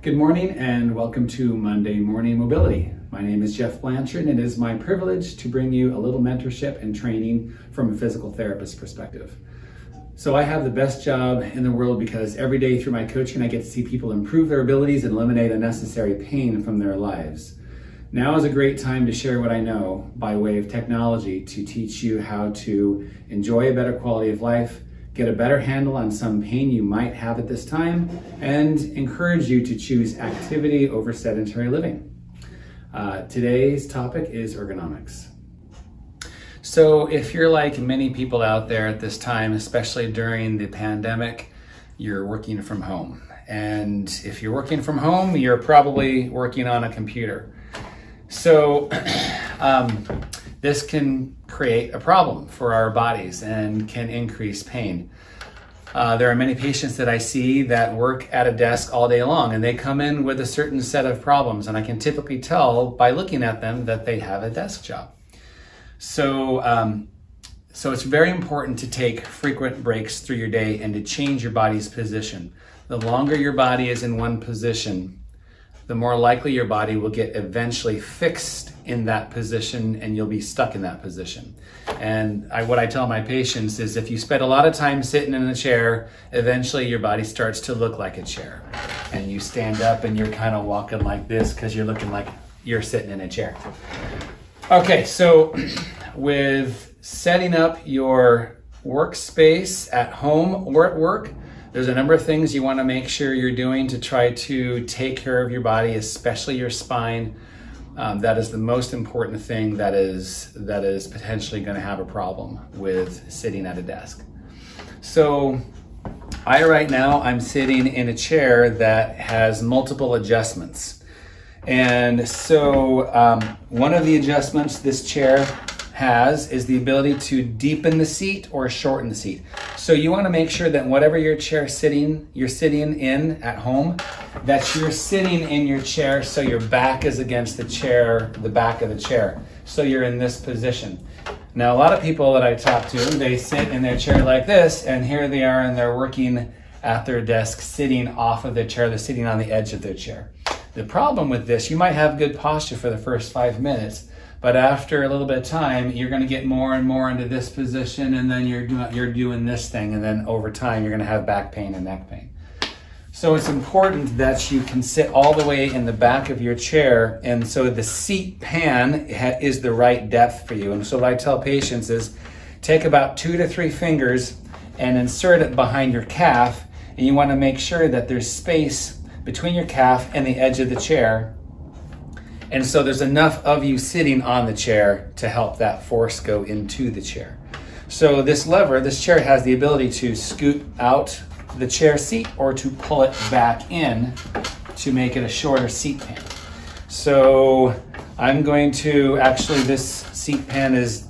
Good morning and welcome to Monday Morning Mobility. My name is Jeff Blanchard and it is my privilege to bring you a little mentorship and training from a physical therapist perspective. So I have the best job in the world because every day through my coaching I get to see people improve their abilities and eliminate unnecessary pain from their lives. Now is a great time to share what I know by way of technology to teach you how to enjoy a better quality of life, get a better handle on some pain you might have at this time, and encourage you to choose activity over sedentary living. Uh, today's topic is ergonomics. So, if you're like many people out there at this time, especially during the pandemic, you're working from home. And if you're working from home, you're probably working on a computer. So, um, this can create a problem for our bodies and can increase pain. Uh, there are many patients that I see that work at a desk all day long and they come in with a certain set of problems, and I can typically tell by looking at them that they have a desk job. So, um, so it's very important to take frequent breaks through your day and to change your body's position. The longer your body is in one position, the more likely your body will get eventually fixed in that position and you'll be stuck in that position. And I, what I tell my patients is if you spend a lot of time sitting in a chair, eventually your body starts to look like a chair. And you stand up and you're kind of walking like this because you're looking like you're sitting in a chair. Okay, so with setting up your workspace at home or at work, there's a number of things you want to make sure you're doing to try to take care of your body, especially your spine. Um, that is the most important thing that is that is potentially going to have a problem with sitting at a desk. So, I right now I'm sitting in a chair that has multiple adjustments, and so um, one of the adjustments this chair has is the ability to deepen the seat or shorten the seat. So you want to make sure that whatever your chair sitting, you're sitting in at home, that you're sitting in your chair so your back is against the chair, the back of the chair. So you're in this position. Now, a lot of people that I talk to, they sit in their chair like this, and here they are, and they're working at their desk, sitting off of their chair. They're sitting on the edge of their chair. The problem with this, you might have good posture for the first five minutes, but after a little bit of time, you're going to get more and more into this position, and then you're doing you're doing this thing, and then over time, you're going to have back pain and neck pain. So it's important that you can sit all the way in the back of your chair, and so the seat pan is the right depth for you. And so what I tell patients is, take about two to three fingers and insert it behind your calf, and you want to make sure that there's space between your calf and the edge of the chair and so there's enough of you sitting on the chair to help that force go into the chair. So this lever, this chair has the ability to scoot out the chair seat or to pull it back in to make it a shorter seat pan. So I'm going to, actually this seat pan is,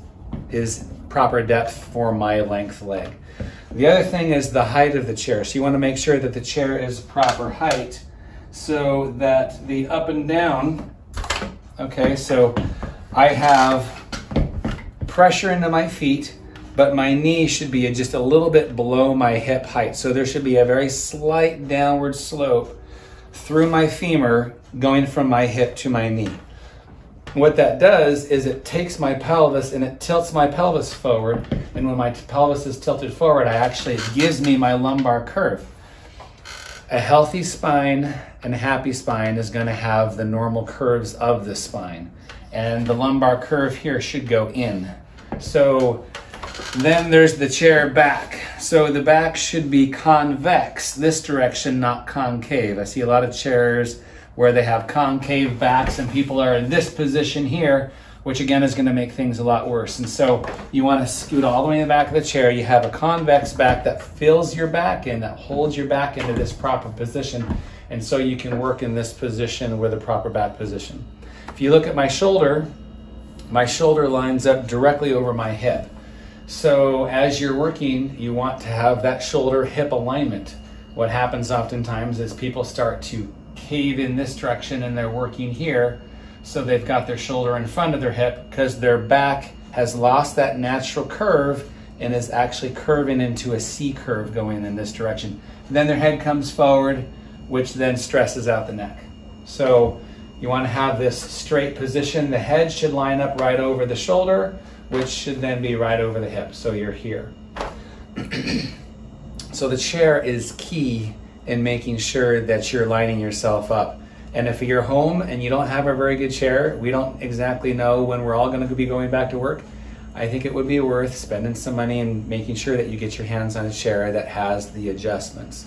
is proper depth for my length leg. The other thing is the height of the chair. So you want to make sure that the chair is proper height so that the up and down Okay, so I have pressure into my feet, but my knee should be just a little bit below my hip height. So there should be a very slight downward slope through my femur going from my hip to my knee. What that does is it takes my pelvis and it tilts my pelvis forward. And when my pelvis is tilted forward, I actually, it gives me my lumbar curve. A healthy spine and a happy spine is going to have the normal curves of the spine. And the lumbar curve here should go in. So then there's the chair back. So the back should be convex, this direction, not concave. I see a lot of chairs where they have concave backs and people are in this position here which again is going to make things a lot worse. And so you want to scoot all the way in the back of the chair. You have a convex back that fills your back in, that holds your back into this proper position. And so you can work in this position with a proper back position. If you look at my shoulder, my shoulder lines up directly over my hip. So as you're working, you want to have that shoulder hip alignment. What happens oftentimes is people start to cave in this direction and they're working here so they've got their shoulder in front of their hip because their back has lost that natural curve and is actually curving into a C curve going in this direction. Then their head comes forward, which then stresses out the neck. So you want to have this straight position. The head should line up right over the shoulder, which should then be right over the hip. So you're here. so the chair is key in making sure that you're lining yourself up. And if you're home and you don't have a very good chair, we don't exactly know when we're all going to be going back to work. I think it would be worth spending some money and making sure that you get your hands on a chair that has the adjustments.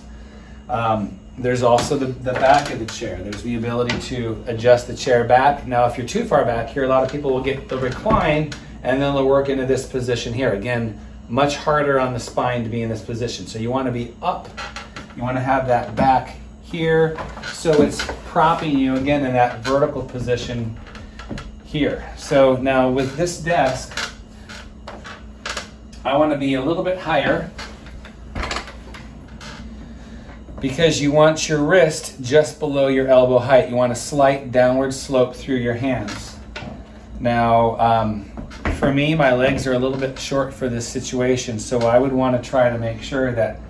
Um, there's also the, the back of the chair. There's the ability to adjust the chair back. Now, if you're too far back here, a lot of people will get the recline and then they'll work into this position here. Again, much harder on the spine to be in this position. So you want to be up. You want to have that back here. So it's propping you again in that vertical position here. So now with this desk, I want to be a little bit higher because you want your wrist just below your elbow height. You want a slight downward slope through your hands. Now, um, for me, my legs are a little bit short for this situation, so I would want to try to make sure that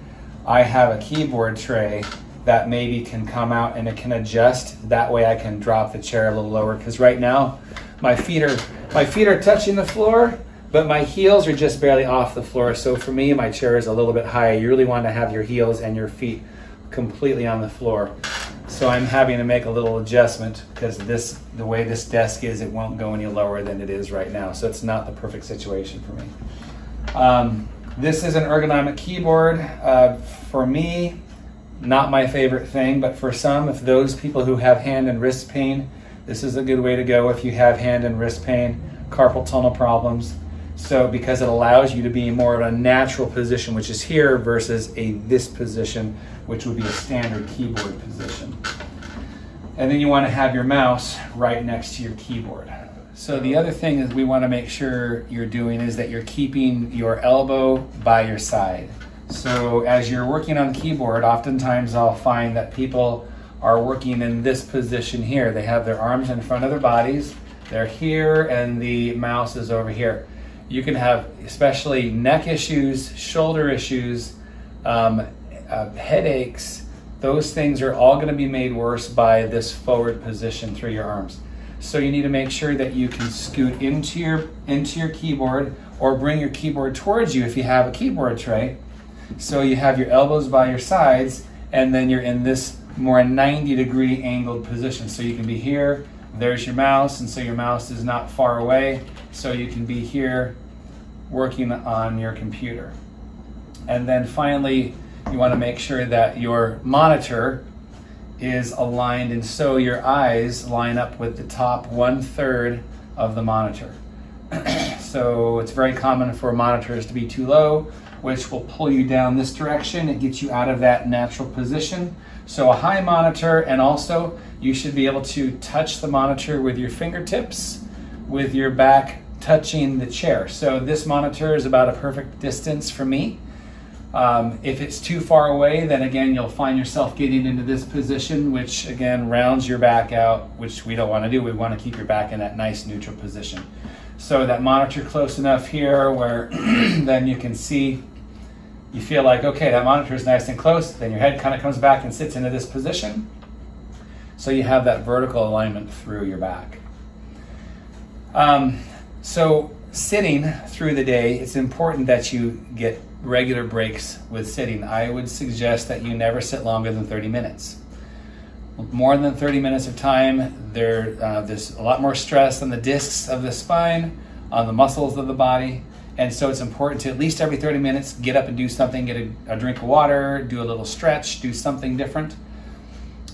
I have a keyboard tray that maybe can come out and it can adjust. That way I can drop the chair a little lower because right now my feet are my feet are touching the floor, but my heels are just barely off the floor. So for me, my chair is a little bit high. You really want to have your heels and your feet completely on the floor. So I'm having to make a little adjustment because this, the way this desk is, it won't go any lower than it is right now. So it's not the perfect situation for me. Um, this is an ergonomic keyboard. Uh, for me, not my favorite thing, but for some, if those people who have hand and wrist pain, this is a good way to go if you have hand and wrist pain, carpal tunnel problems. So because it allows you to be more of a natural position, which is here, versus a this position, which would be a standard keyboard position. And then you want to have your mouse right next to your keyboard. So the other thing is we want to make sure you're doing is that you're keeping your elbow by your side. So as you're working on keyboard, oftentimes I'll find that people are working in this position here. They have their arms in front of their bodies, they're here, and the mouse is over here. You can have especially neck issues, shoulder issues, um, uh, headaches. Those things are all going to be made worse by this forward position through your arms. So you need to make sure that you can scoot into your into your keyboard or bring your keyboard towards you if you have a keyboard tray so you have your elbows by your sides, and then you're in this more 90 degree angled position. So you can be here, there's your mouse, and so your mouse is not far away. So you can be here working on your computer. And then finally, you want to make sure that your monitor is aligned and so your eyes line up with the top one third of the monitor. so it's very common for monitors to be too low which will pull you down this direction. It gets you out of that natural position. So a high monitor and also you should be able to touch the monitor with your fingertips with your back touching the chair. So this monitor is about a perfect distance for me. Um, if it's too far away, then again, you'll find yourself getting into this position, which again rounds your back out, which we don't want to do. We want to keep your back in that nice neutral position. So that monitor close enough here where then you can see you feel like, okay, that monitor is nice and close, then your head kind of comes back and sits into this position. So you have that vertical alignment through your back. Um, so sitting through the day, it's important that you get regular breaks with sitting. I would suggest that you never sit longer than 30 minutes. More than 30 minutes of time, there, uh, there's a lot more stress on the discs of the spine, on the muscles of the body, and so it's important to at least every 30 minutes get up and do something, get a, a drink of water, do a little stretch, do something different.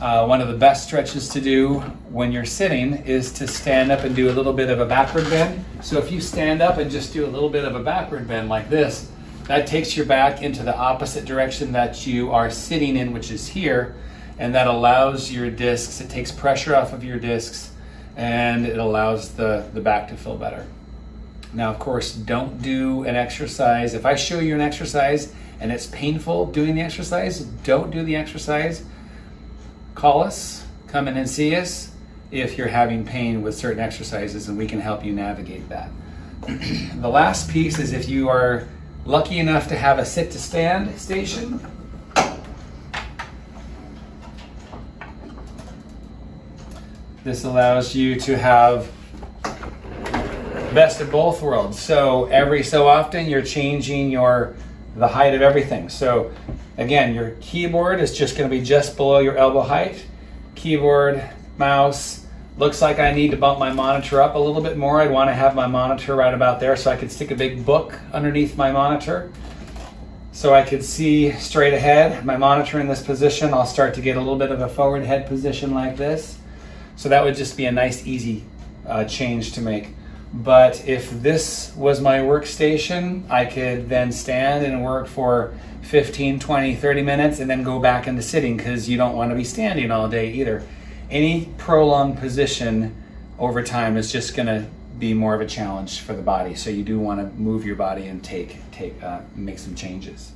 Uh, one of the best stretches to do when you're sitting is to stand up and do a little bit of a backward bend. So if you stand up and just do a little bit of a backward bend like this, that takes your back into the opposite direction that you are sitting in, which is here, and that allows your discs, it takes pressure off of your discs, and it allows the, the back to feel better. Now, of course, don't do an exercise. If I show you an exercise and it's painful doing the exercise, don't do the exercise. Call us, come in and see us if you're having pain with certain exercises and we can help you navigate that. the last piece is if you are lucky enough to have a sit to stand station. This allows you to have best of both worlds. So every so often you're changing your the height of everything. So again, your keyboard is just going to be just below your elbow height. Keyboard, mouse, looks like I need to bump my monitor up a little bit more. I'd want to have my monitor right about there so I could stick a big book underneath my monitor so I could see straight ahead. My monitor in this position, I'll start to get a little bit of a forward head position like this. So that would just be a nice, easy uh, change to make. But if this was my workstation, I could then stand and work for 15, 20, 30 minutes and then go back into sitting because you don't want to be standing all day either. Any prolonged position over time is just going to be more of a challenge for the body. So you do want to move your body and take, take, uh, make some changes.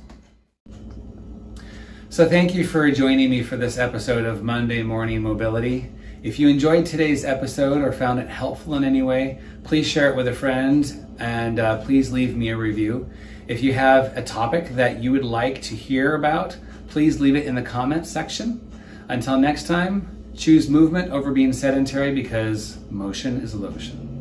So thank you for joining me for this episode of Monday Morning Mobility. If you enjoyed today's episode or found it helpful in any way, please share it with a friend and uh, please leave me a review. If you have a topic that you would like to hear about, please leave it in the comments section. Until next time, choose movement over being sedentary because motion is illusion.